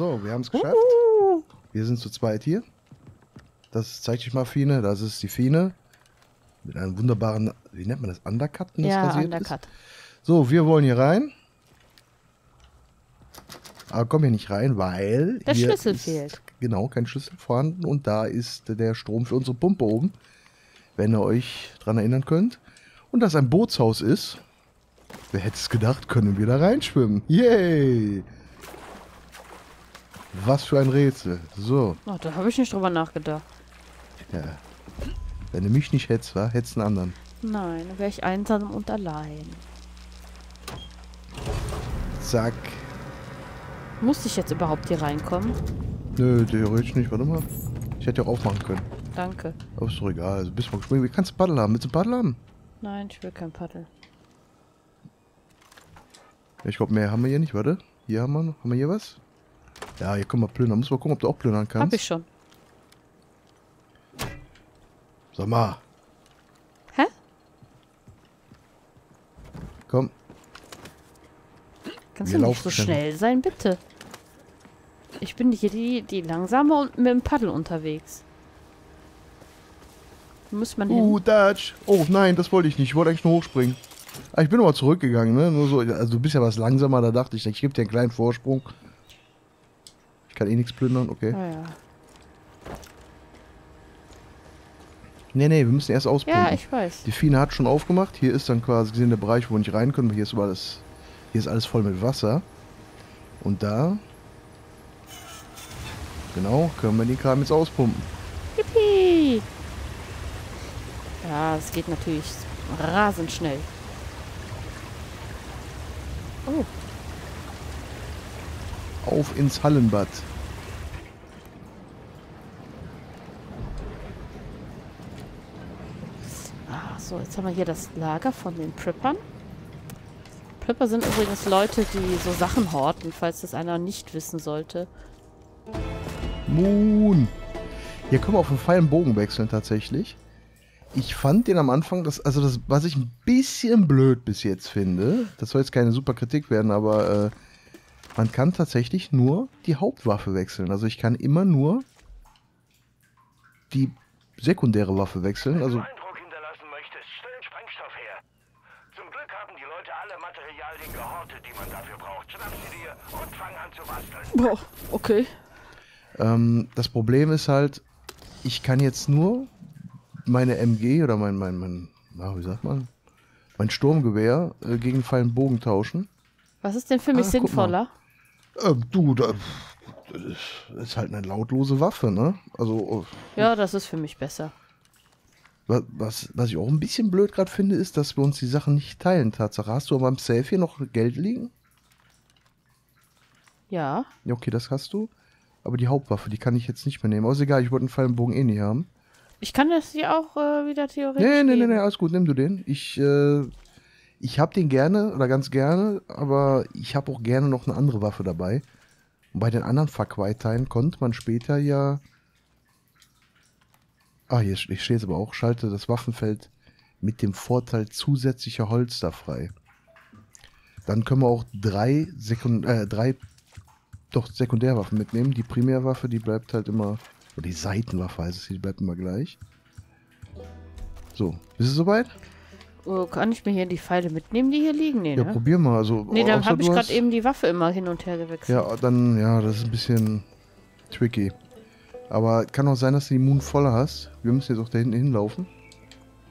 So, wir haben es geschafft. Wir sind zu zweit hier. Das zeigt dich mal Fine. Das ist die Fine. Mit einem wunderbaren, wie nennt man das? Undercut? Ja, Undercut. Ist? So, wir wollen hier rein. Aber kommen hier nicht rein, weil. Der Schlüssel ist, fehlt. Genau, kein Schlüssel vorhanden. Und da ist der Strom für unsere Pumpe oben. Wenn ihr euch dran erinnern könnt. Und das ein Bootshaus ist. Wer hätte es gedacht, können wir da reinschwimmen. Yay! Was für ein Rätsel. So, Oh, da habe ich nicht drüber nachgedacht. ja. Wenn du mich nicht hättest, war, hättest du einen anderen. Nein, dann wäre ich einsam und allein. Zack. Musste ich jetzt überhaupt hier reinkommen? Nö, theoretisch nicht. Warte mal. Ich hätte ja auch aufmachen können. Danke. Aber ist doch egal. Also bist mal gesprungen. Wie kannst du Paddel haben? Willst du Paddel haben? Nein, ich will kein Paddel. Ich glaube, mehr haben wir hier nicht. Warte. Hier haben wir noch. Haben wir hier was? Ja, hier können wir plündern. Muss mal gucken, ob du auch plündern kannst. Hab ich schon. Sag mal. Hä? Komm. Kannst Wir du nicht so laufen schnell. sein, bitte? Ich bin hier die, die langsame und mit dem Paddel unterwegs. Muss man Uh, hin? Dutch. Oh, nein, das wollte ich nicht. Ich wollte eigentlich nur hochspringen. Ah, ich bin aber zurückgegangen, ne? Nur so, also du bist ja was langsamer, da dachte ich, ich gebe dir einen kleinen Vorsprung. Kann eh nichts plündern, okay. Ah, ja. Nee, nee, wir müssen erst auspumpen. ja, ich weiß. Die Fine hat schon aufgemacht. Hier ist dann quasi gesehen der Bereich, wo wir nicht rein können. Hier ist alles, hier ist alles voll mit Wasser. Und da, genau, können wir den Kram jetzt auspumpen. Yippie! Ja, es geht natürlich rasend schnell. Oh, Auf ins Hallenbad. ah, so, jetzt haben wir hier das Lager von den Preppern. Prepper sind übrigens Leute, die so Sachen horten, falls das einer nicht wissen sollte. Moon. Hier können wir auf Pfeil und Bogen wechseln tatsächlich. Ich fand den am Anfang, das, also das, was ich ein bisschen blöd bis jetzt finde, das soll jetzt keine super Kritik werden, aber äh, man kann tatsächlich nur die Hauptwaffe wechseln. Also ich kann immer nur die sekundäre Waffe wechseln. Also Eindruck hinterlassen möchtest, stell Sprengstoff her. Zum Glück haben die Leute alle Materialien gehortet, die man dafür braucht. Schnapp sie dir und fang an zu basteln. Boah, okay. Ähm, das Problem ist halt, ich kann jetzt nur meine MG oder mein, mein, mein, na, wie sagt man, mein Sturmgewehr äh, gegen Pfeil und Bogen tauschen. Was ist denn für mich Ah, sinnvoller? Ähm, du, da, das ist- das ist halt eine lautlose Waffe, ne? Also, Ja, das ist für mich besser. äh, wa- was, was ich auch ein bisschen blöd gerade finde, ist, dass wir uns die Sachen nicht teilen. Tatsache, hast du aber beim Safe hier noch Geld liegen? Ja. Ja, okay, das hast du. Aber die Hauptwaffe, die kann ich jetzt nicht mehr nehmen. Aber ist egal, ich wollte einen Pfeil und Bogen eh nicht haben. Ich kann das hier auch äh, wieder theoretisch. Nee, nee, nee, nee, alles gut, nimm du den. Ich, äh, ich hab den gerne oder ganz gerne, aber ich habe auch gerne noch eine andere Waffe dabei. Und bei den anderen Fuck-White-Teilen konnte man später ja. Ah, hier steht es aber auch, schalte das Waffenfeld mit dem Vorteil zusätzlicher Holster frei. Dann können wir auch drei, Sekund äh, drei doch Sekundärwaffen mitnehmen. Die Primärwaffe, die bleibt halt immer, oder die Seitenwaffe heißt es, die bleibt immer gleich. So, ist es soweit? Oh, kann ich mir hier die Pfeile mitnehmen, die hier liegen? Nee, Ja, ne? probier mal. Also, Nee, dann habe ich du gerade hast- eben die Waffe immer hin und her gewechselt. Ja, dann, ja, das ist ein bisschen tricky. Aber kann auch sein, dass du die Moon voll hast. Wir müssen jetzt auch da hinten hinlaufen.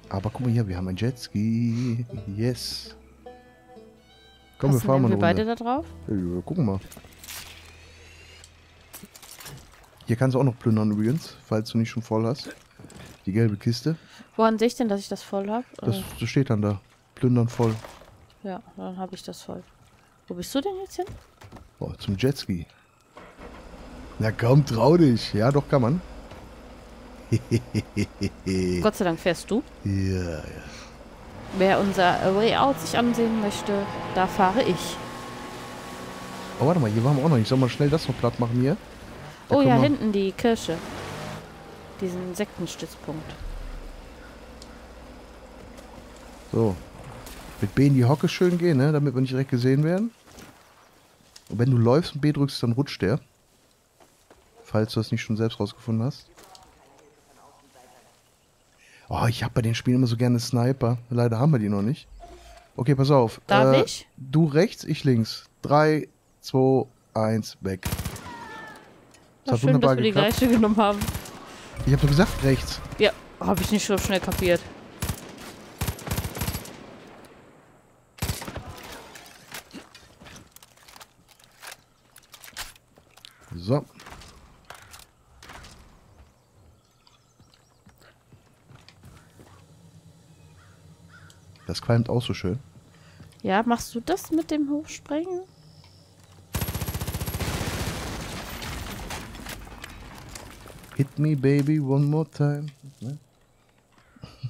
Aber guck mal hier, wir haben ein Jetski. Yes. Komm, wir Passen fahren mal wir beide da drauf? Ja, ja, gucken mal. Hier kannst du auch noch plündern übrigens, falls du nicht schon voll hast. Die gelbe Kiste. Woran sehe ich denn, dass ich das voll habe? Das, das steht dann da. Plündern voll. ja, dann habe ich das voll. Wo bist du denn jetzt hin? Oh, zum Jetski. Na komm, trau dich. Ja, doch kann man. Gott sei Dank fährst du. Ja, ja. Wer unser Way Out sich ansehen möchte, da fahre ich. Oh, warte mal, hier waren wir auch noch nicht. Sollen wir schnell das noch platt machen hier? Da oh ja, wir- hinten die Kirche. Diesen Sektenstützpunkt. So. Mit B in die Hocke schön gehen, ne? Damit wir nicht direkt gesehen werden. Und wenn du läufst und B drückst, dann rutscht der. falls du es nicht schon selbst rausgefunden hast. Oh, ich habe bei den Spielen immer so gerne Sniper. Leider haben wir die noch nicht. Okay, pass auf. Darf Äh, ich? Du rechts, ich links. 3, 2, 1, weg. Ja, hat schön, wunderbar dass wir die gleiche genommen haben. Ich habe doch gesagt rechts. Ja, habe ich nicht so schnell kapiert. So. Das qualmt auch so schön. Ja, machst du das mit dem Hochspringen? Hit me, baby, one more time. Ne?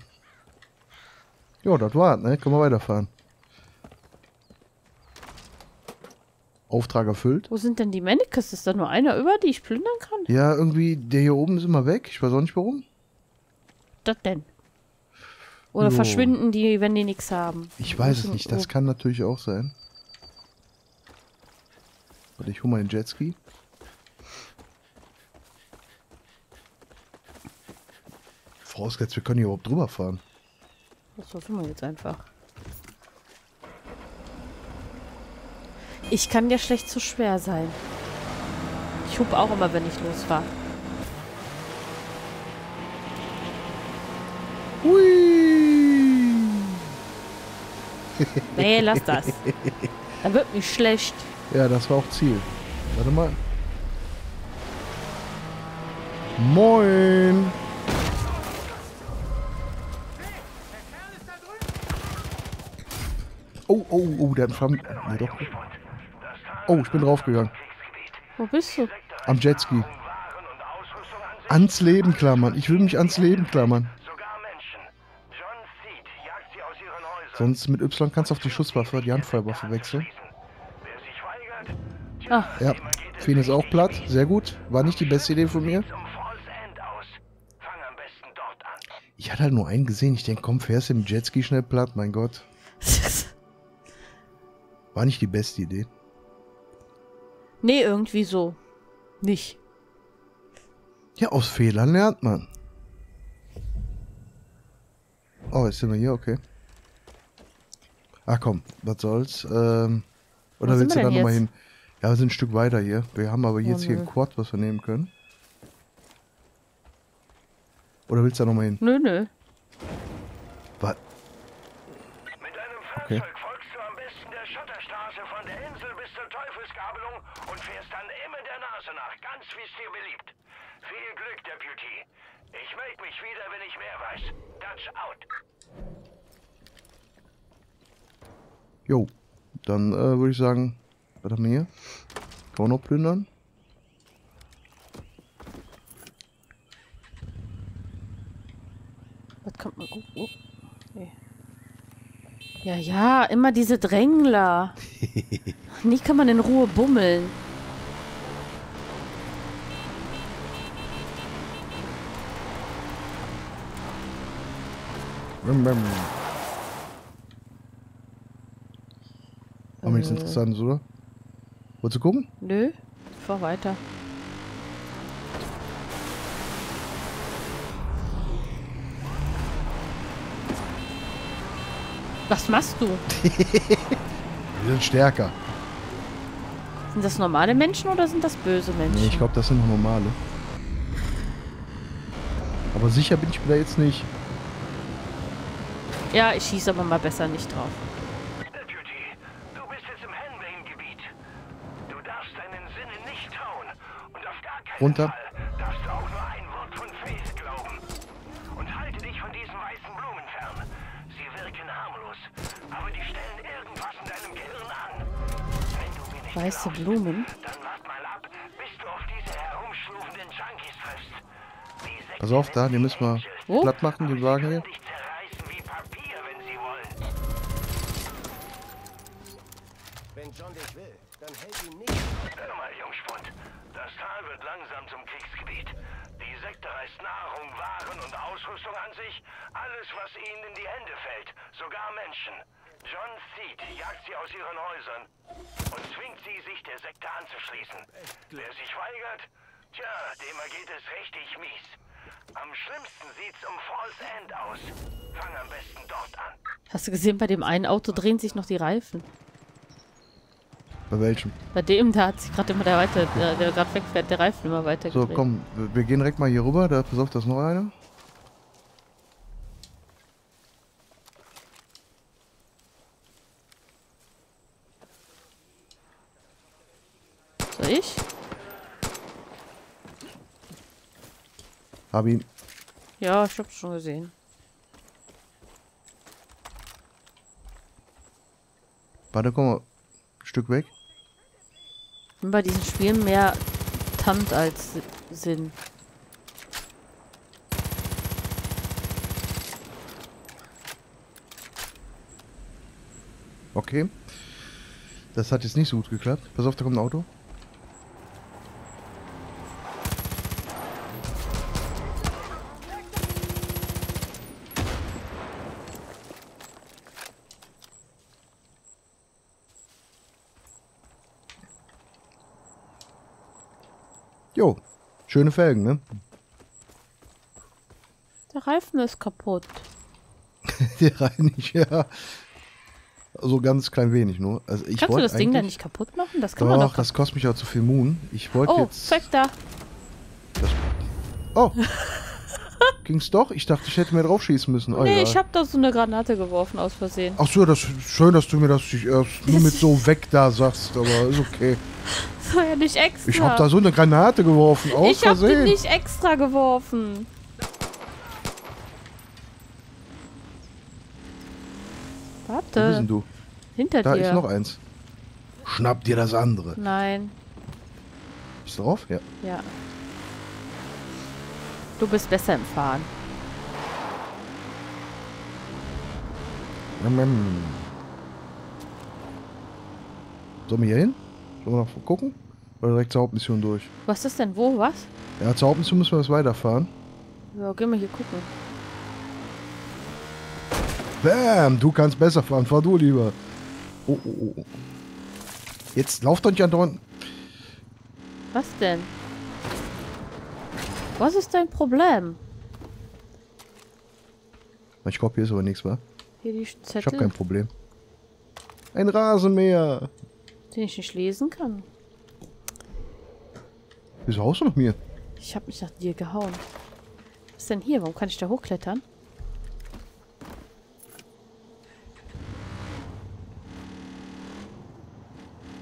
Ja, das war's, ne? Können wir weiterfahren. Auftrag erfüllt. Wo sind denn die Mannequins? Ist da nur einer über, die ich plündern kann? Ja, irgendwie, der hier oben ist immer weg. Ich weiß auch nicht warum. Das denn? Oder Jo. verschwinden die, wenn die nichts haben? Ich weiß es nicht. Das oh. kann natürlich auch sein. Warte, ich hole mal den Jetski. Vorausgesetzt, wir können hier überhaupt drüber fahren. Das hoffen wir jetzt einfach. Ich kann ja schlecht zu schwer sein. Ich hub auch immer, wenn ich losfahre. Hui! Nee, lass das. Dann wird mir schlecht. Ja, das war auch Ziel. Warte mal. Moin! Oh, oh, oh, der hat einen Flammen... Nee, doch. Oh, ich bin draufgegangen. Wo bist du? Am Jetski. Ans Leben klammern. Ich will mich ans Leben klammern. Sonst mit Y kannst du auf die Schusswaffe, die Handfeuerwaffe wechseln. Ah, Ja, Fien ist auch platt. Sehr gut. War nicht die beste Idee von mir. Ich hatte halt nur einen gesehen. Ich denke, komm, fährst du im Jetski schnell platt. Mein Gott. War nicht die beste Idee. nee, irgendwie so. Nicht. Ja, aus Fehlern lernt man. Oh, jetzt sind wir hier, okay. Ach komm, was soll's. Ähm, Wo oder sind willst du wir da nochmal hin? Ja, wir sind ein Stück weiter hier. Wir haben aber jetzt hier nö. ein Quad, was wir nehmen können. Oder willst du da nochmal hin? Nö, nö. Was? Mit einem Okay. Fahrzeug folgst du am besten der Schotterstraße von der Insel bis zur Teufelsgabelung und fährst dann immer der Nase nach, ganz wie es dir beliebt. Viel Glück, Deputy. Ich melde mich wieder, wenn ich mehr weiß. Dutch out. Jo, dann äh, würde ich sagen, was haben wir hier? Kann man noch plündern? Was kommt man? Oh, oh. Nee. Ja, ja, immer diese Drängler. Nie kann man in Ruhe bummeln. Bim. Aber nichts Interessantes, oder? Wolltest du gucken? Nö, fahr weiter. Was machst du? Wir sind stärker. Sind das normale Menschen oder sind das böse Menschen? Nee, ich glaube, das sind noch normale. Aber sicher bin ich mir da jetzt nicht. Ja, ich schieße aber mal besser nicht drauf. Deputy, du bist jetzt im Henbane-Gebiet. Du darfst deinen Sinnen nicht trauen. Und auf gar keinen Runter. Fall darfst du auch nur ein Wort von Faith glauben. Und halte dich von dann hält ihn nicht. Hör mal, Jungspund. Das Tal wird langsam zum Kriegsgebiet. Die Sekte reißt Nahrung, Waren und Ausrüstung an sich. Alles, was ihnen in die Hände fällt. Sogar Menschen. John Seed jagt sie aus ihren Häusern und zwingt sie, sich der Sekte anzuschließen. Wer sich weigert, Tja, dem ergeht es richtig mies. Am schlimmsten sieht's um Falls End aus. Fang am besten dort an. Hast du gesehen, bei dem einen Auto drehen sich noch die Reifen. Bei welchem? Bei dem, da hat sich gerade immer der weiter, der, der gerade wegfährt, der Reifen immer weiter So, komm, wir- gehen direkt mal hier rüber. Da, pass auf, da ist noch einer. Soll ich? Hab ihn. Ja, ich hab's schon gesehen. Warte, komm mal. Ein Stück weg. Bin bei diesen Spielen mehr Tant als Si- Sinn. Okay. Das hat jetzt nicht so gut geklappt. Pass auf, da kommt ein Auto. Jo, schöne Felgen, ne? Der Reifen ist kaputt. Die reinig, ja. So ganz klein wenig nur. Also ich Kannst du das Ding dann nicht kaputt machen? Das kann man Doch, doch. das kostet mich auch zu viel Moon. Ich wollte oh, jetzt. Vector. Oh! Ging's doch? Ich dachte, ich hätte mir drauf schießen müssen. Oh, Nee, egal. ich hab da so eine Granate geworfen aus Versehen. Ach so, das ist schön, dass du mir das nicht erst nur mit so weg da sagst, aber ist okay. Das war ja nicht extra. Ich hab da so eine Granate geworfen, aus ich hab die Versehen. nicht extra geworfen. Wo bist Warte, denn du? hinter Da dir. ist noch eins. Schnapp dir das andere. Nein, Ist drauf? Ja. ja. Du bist besser im Fahren. Mm. Sollen wir hier hin? Sollen wir noch gucken? Oder direkt zur Hauptmission durch? Was ist denn wo? Was? Ja, zur Hauptmission müssen wir jetzt weiterfahren. Ja, gehen wir hier gucken. Bam, du kannst besser fahren. Fahr du lieber. Oh, oh, oh. Jetzt lauf doch nicht andauernd. Was denn? Was ist dein Problem? Ich glaube, hier ist aber nichts, wa? Hier die Ich habe Zettel, kein Problem. Ein Rasenmäher. Den ich nicht lesen kann. Wieso haust du noch mir? Ich habe mich nach dir gehauen. Was ist denn hier? Warum kann ich da hochklettern?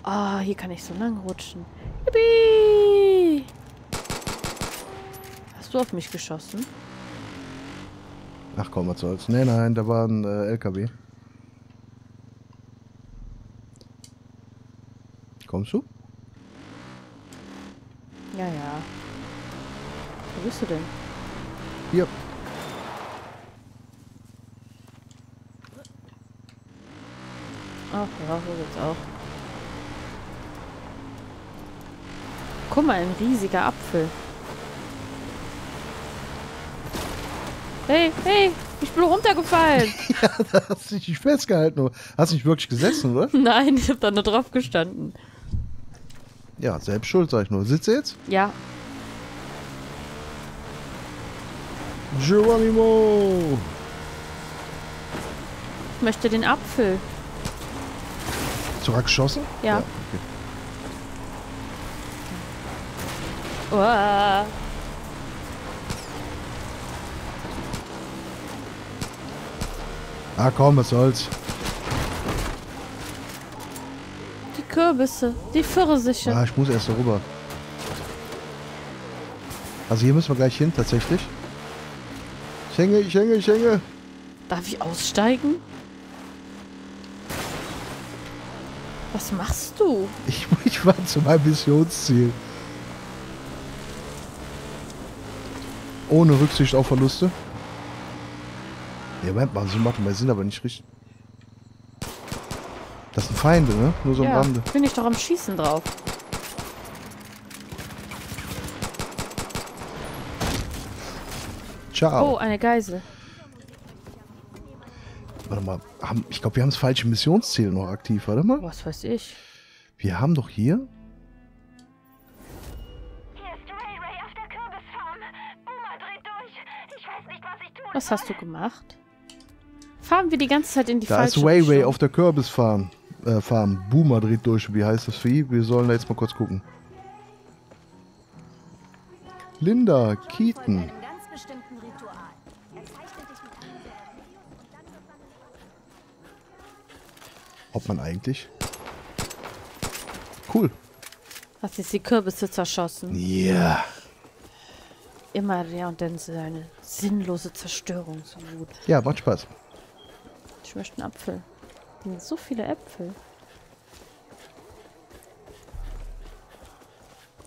Ah, hier kann ich so lang rutschen. Yippie! Hast du auf mich geschossen? Ach komm, was soll's. Nein, nein, da war ein äh, LKW. Kommst du? Ja, ja. Wo bist du denn? Hier. Ach ja, so geht's auch. Guck mal, ein riesiger Apfel. Hey, hey, ich bin runtergefallen. da hast du dich nicht festgehalten. oder? Hast du nicht wirklich gesessen, oder? Nein, ich hab da nur drauf gestanden. Ja, selbst schuld, sag ich nur. Sitze jetzt? Ja, Geronimo! ich möchte den Apfel. Zurückgeschossen? Ja. okay. Uah. Ah komm, was soll's. Die Kürbisse, die Pfirsiche. Ah, ich muss erst darüber. Also hier müssen wir gleich hin, tatsächlich. Ich hänge, ich hänge, ich hänge. Darf ich aussteigen? Was machst du? Ich, ich war zu meinem Missionsziel. Ohne Rücksicht auf Verluste. Ja, Moment mal, so macht mal Sinn, aber nicht richtig. Das sind Feinde, ne? Nur so ja, am Rande. bin ich doch am Schießen drauf. Ciao. Oh, eine Geisel. Warte mal, haben, ich glaube, wir haben das falsche Missionsziel noch aktiv, warte mal. Was weiß ich. Wir haben doch hier... Was hast du gemacht? Fahren wir die ganze Zeit in die da falsche Da ist Ray auf der Kürbisfarm. Äh, Farm. Boomer dreht durch. Wie heißt das Vieh? Wir sollen da jetzt mal kurz gucken. Linda, Keaton. Ob man eigentlich? Cool. Hast jetzt die Kürbisse zerschossen. Ja. Immer der und dann seine sinnlose Zerstörungswut. Ja, macht Spaß. Ich möchte einen Apfel. Sind so viele Äpfel.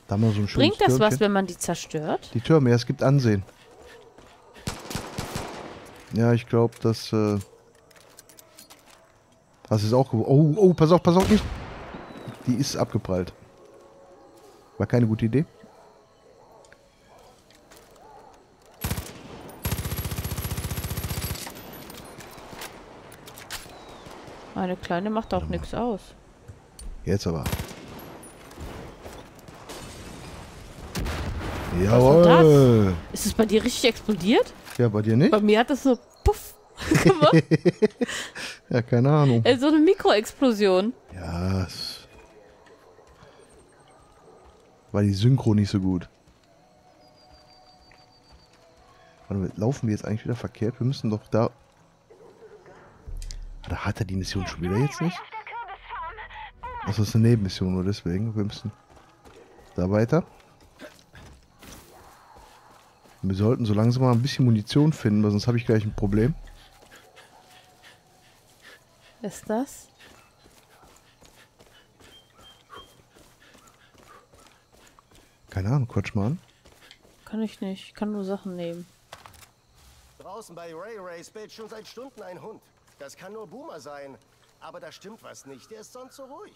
Da haben wir so ein schönes Bringt das was, Türmchen. wenn man die zerstört? Die Türme, ja, es gibt Ansehen. Ja, ich glaube, dass. Äh, das ist auch. Oh, oh, pass auf, pass auf, nicht. Die ist abgeprallt. War keine gute Idee. Meine Kleine macht auch nichts aus. Jetzt aber. Jawohl. Ist es bei dir richtig explodiert? Ja, bei dir nicht? Bei mir hat das so puff gemacht. Ja, keine Ahnung. Äh, so eine Mikroexplosion. Ja, war die Synchro nicht so gut. Warte laufen wir jetzt eigentlich wieder verkehrt? Wir müssen doch da... Oder hat er die Mission schon wieder jetzt nicht? Das ist eine Nebenmission, nur deswegen. Wir müssen da weiter. Wir sollten so langsam mal ein bisschen Munition finden, weil sonst habe ich gleich ein Problem. Ist das? Keine Ahnung, quatsch mal an. Kann ich nicht. Ich kann nur Sachen nehmen. Draußen bei Ray Rays bellt schon seit Stunden ein Hund. Das kann nur Boomer sein. Aber da stimmt was nicht. Der ist sonst so ruhig.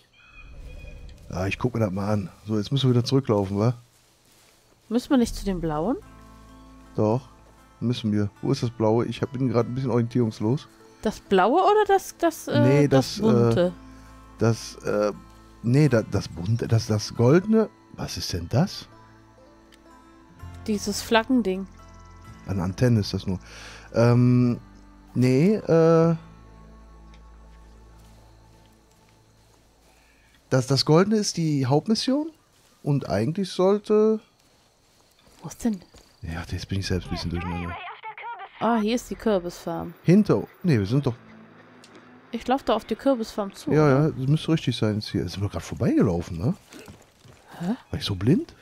Ah, ich guck mir das mal an. So, jetzt müssen wir wieder zurücklaufen, wa? Müssen wir nicht zu den Blauen? Doch, müssen wir. Wo ist das Blaue? Ich hab, bin gerade ein bisschen orientierungslos. Das Blaue oder das, das, äh, Nee, das, das, Bunte? Das, äh, nee, das, das bunte, das, das goldene. Was ist denn das? Dieses Flaggending. Eine Antenne ist das nur. Ähm, nee, äh. Das, das Goldene ist die Hauptmission. Und eigentlich sollte. Wo ist denn? Ja, jetzt bin ich selbst ein bisschen durcheinander. Ah, hier ist die Kürbisfarm. Hinter. Nee, wir sind doch. Ich laufe da auf die Kürbisfarm zu. Ja, ja, das müsste richtig sein. Jetzt hier. Sind wir gerade vorbeigelaufen, ne? Hä? War ich so blind?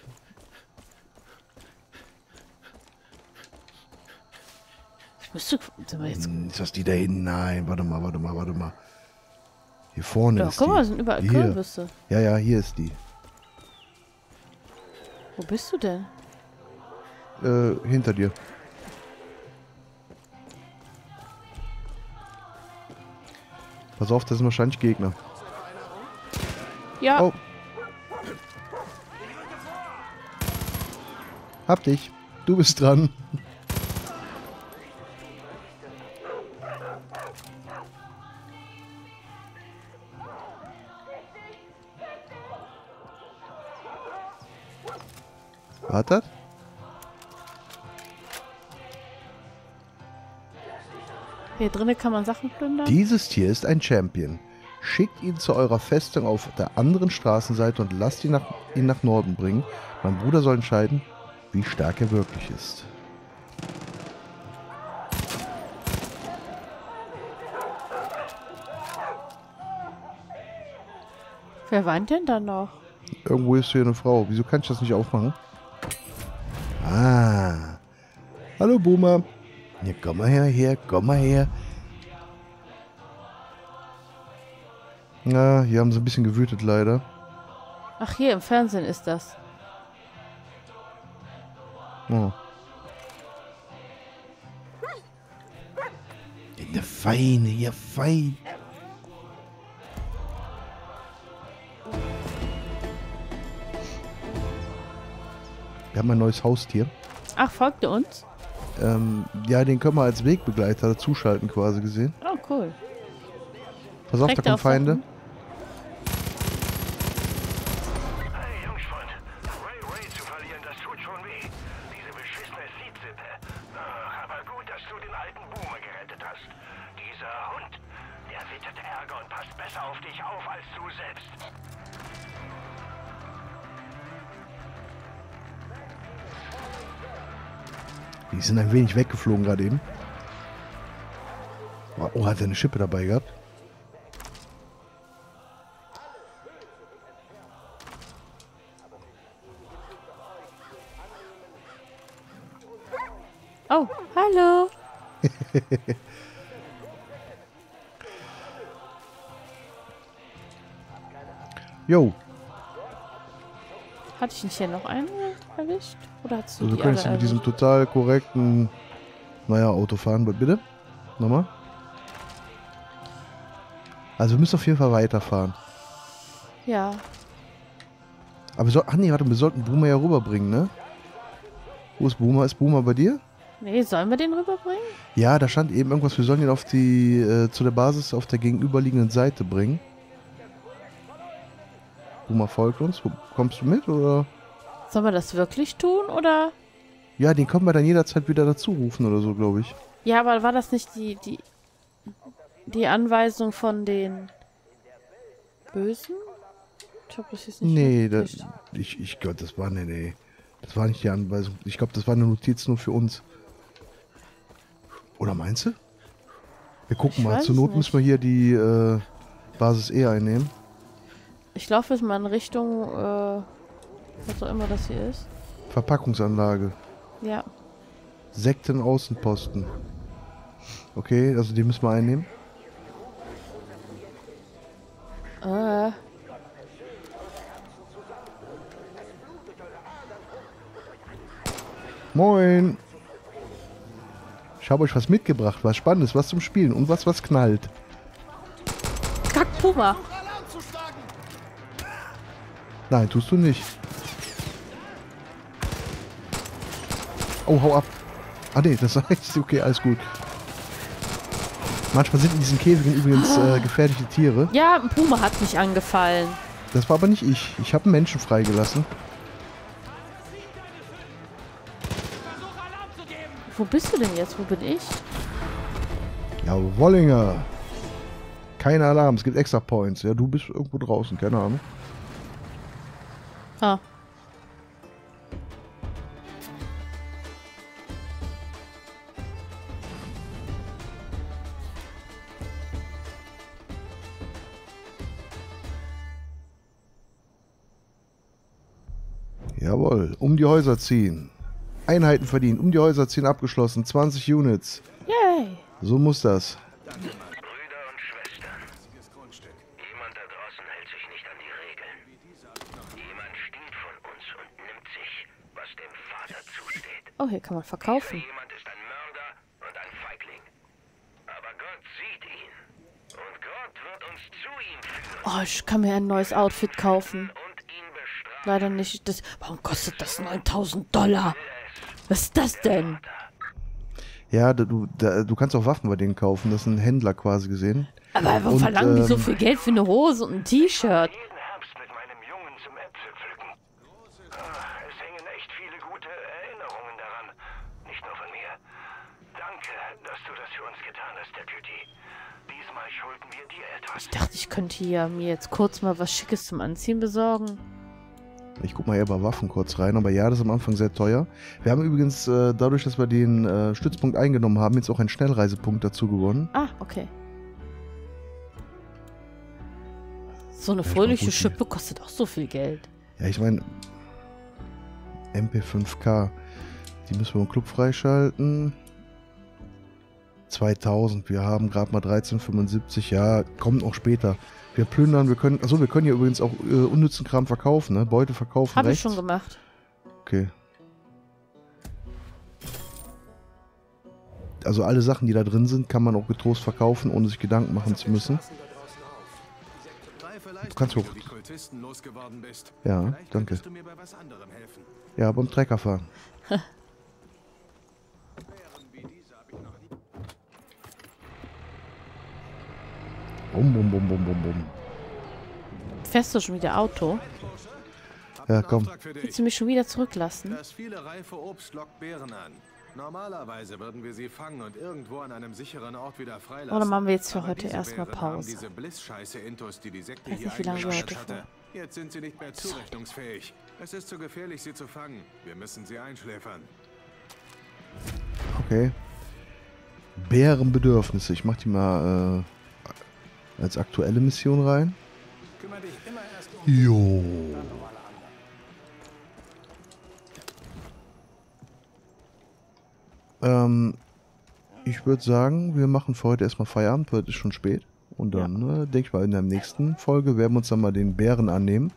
Ich müsste. Jetzt. Hm, Ist das die da hinten? Nein, warte mal, warte mal, warte mal. Hier vorne Doch, ist guck die. mal, sind überall Hier. Kürbisse. Ja, ja, hier ist die. Wo bist du denn? Äh, hinter dir. Pass auf, das sind wahrscheinlich Gegner. Ja, Oh. Hab dich. Du bist dran. Wartet. hier drinnen kann man Sachen plündern. Dieses Tier ist ein Champion. Schickt ihn zu eurer Festung auf der anderen Straßenseite und lasst ihn nach, ihn nach Norden bringen. Mein Bruder soll entscheiden, wie stark er wirklich ist. Wer weint denn da noch? Irgendwo ist hier eine Frau. Wieso kann ich das nicht aufmachen? Ah. Hallo Boomer. Ja, komm mal her, her, komm mal her. Ja, hier haben sie ein bisschen gewütet leider. Ach, hier im Fernsehen ist das. Oh. Eine Feine, ja fein. Haben ein neues Haustier. Ach, folgt ihr uns? Ähm, ja, den können wir als Wegbegleiter zuschalten quasi gesehen. Oh, cool. Pass auf, Trägt da kommen Feinde. Die sind ein wenig weggeflogen gerade eben. Oh, hat er eine Schippe dabei gehabt? Oh, hallo. Jo, Hatte ich nicht hier noch einen erwischt? Oder hast du also du die könntest alle mit diesem total korrekten, naja, Auto fahren, bitte. Nochmal. Also wir müssen auf jeden Fall weiterfahren. Ja. Aber wir sollten, ach nee, warte, wir sollten Boomer ja rüberbringen, ne? Wo ist Boomer? Ist Boomer bei dir? Nee, sollen wir den rüberbringen? Ja, da stand eben irgendwas, wir sollen ihn auf die, äh, zu der Basis auf der gegenüberliegenden Seite bringen. Boomer folgt uns. Kommst du mit, oder? Sollen wir das wirklich tun, oder? Ja, den können wir dann jederzeit wieder dazu rufen oder so, glaube ich. Ja, aber war das nicht die, die, die Anweisung von den Bösen? Ich hab das jetzt nicht Nee, das, ich, ich glaube, das war, nee, nee. Das war nicht die Anweisung. Ich glaube, das war eine Notiz nur für uns. Oder meinst du? Wir gucken Ich mal. Zur Not nicht. müssen wir hier die äh, Basis E einnehmen. Ich laufe jetzt mal in Richtung, äh, was auch immer das hier ist. Verpackungsanlage. Ja. Sektenaußenposten. Okay, also die müssen wir einnehmen. Äh, Moin. Ich habe euch was mitgebracht, was Spannendes, was zum Spielen und was, was knallt. Kack Puma. Nein, tust du nicht. Oh, hau ab. Ah nee, das heißt, okay, alles gut. Manchmal sind in diesen Käfigen übrigens äh, gefährliche Tiere. Ja, ein Puma hat mich angefallen. Das war aber nicht ich. Ich habe einen Menschen freigelassen. Wo bist du denn jetzt? Wo bin ich? Ja, Wollinger. Kein Alarm, es gibt extra Points. Ja, du bist irgendwo draußen, keine Ahnung. Ah. Jawohl, um die Häuser ziehen. Einheiten verdient, um die Häuser ziehen abgeschlossen. 20 Units. Yay. So muss das. Brüder und Schwestern. Jemand da draußen hält sich nicht an die Regeln. Jemand stiehlt von uns und nimmt sich, was dem Vater zusteht. Oh, hier kann man verkaufen. Jemand ist ein Mörder und ein Feigling. Aber Gott sieht ihn. Und Gott wird zu ihm führen Oh, ich kann mir ein neues Outfit kaufen. Leider nicht. Das, warum kostet das 9000 Dollar? Was ist das denn? Ja, du, da, du kannst auch Waffen bei denen kaufen. Das ist ein Händler quasi gesehen. Aber warum Und, verlangen die so ähm, viel Geld für eine Hose und ein T-Shirt? Es hängen echt viele gute Erinnerungen daran. Nicht nur von mir. Danke, dass du das für uns getan hast, Deputy. Diesmal schulden wir dir etwas. Ich dachte, ich könnte hier mir jetzt kurz mal was Schickes zum Anziehen besorgen. Ich guck mal hier bei Waffen kurz rein, aber ja, das ist am Anfang sehr teuer. Wir haben übrigens, äh, dadurch, dass wir den äh, Stützpunkt eingenommen haben, jetzt auch einen Schnellreisepunkt dazu gewonnen. Ah, okay. So eine Ja, ich fröhliche Schippe kostet auch so viel Geld. Ja, ich meine, MP5K, die müssen wir im Club freischalten. 2000, wir haben gerade mal 1375, ja, kommt auch später. Wir plündern, wir können, achso, wir können hier übrigens auch äh, unnützen Kram verkaufen, ne? Beute verkaufen Habe ich schon gemacht. Okay. Also alle Sachen, die da drin sind, kann man auch getrost verkaufen, ohne sich Gedanken machen zu müssen. Du kannst hoch. Ja, danke. könntest du mir bei was anderem helfen. Ja, beim Trecker fahren. Bum, bum, bum, bum, bum, bum. Fährst du schon wieder Auto? Ja, komm. Willst du mich schon wieder zurücklassen? Das viele reife Obst lockt Beeren an. Normalerweise würden wir sie fangen und irgendwo an einem sicheren Ort wieder freilassen. Oder machen wir jetzt für Aber heute erstmal Pause. Diese Bliss-Scheiße Intus, die die Sekte Weiß hier nicht, wie lange wir eingeschaltet heute hatte. Jetzt sind sie nicht mehr zurechnungsfähig. Es ist zu gefährlich, sie zu fangen. Wir müssen sie einschläfern. Okay. Bärenbedürfnisse. Ich mach die mal äh, als aktuelle Mission rein. Kümmere dich immer erst um Jo. Ähm, ich würde sagen, wir machen für heute erstmal Feierabend, weil es ist schon spät. Und dann, äh, denke ich mal, in der nächsten Folge werden wir uns dann mal den Bären annehmen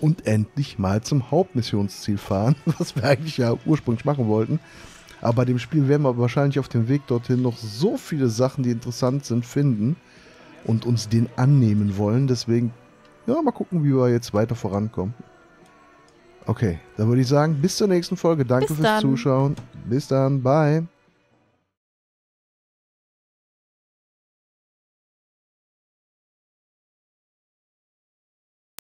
und endlich mal zum Hauptmissionsziel fahren, was wir eigentlich ja ursprünglich machen wollten. Aber bei dem Spiel werden wir wahrscheinlich auf dem Weg dorthin noch so viele Sachen, die interessant sind, finden und uns den annehmen wollen. Deswegen, ja, mal gucken, wie wir jetzt weiter vorankommen. Okay, dann würde ich sagen, bis zur nächsten Folge. Danke Bis fürs dann. Zuschauen. Bis dann, bye.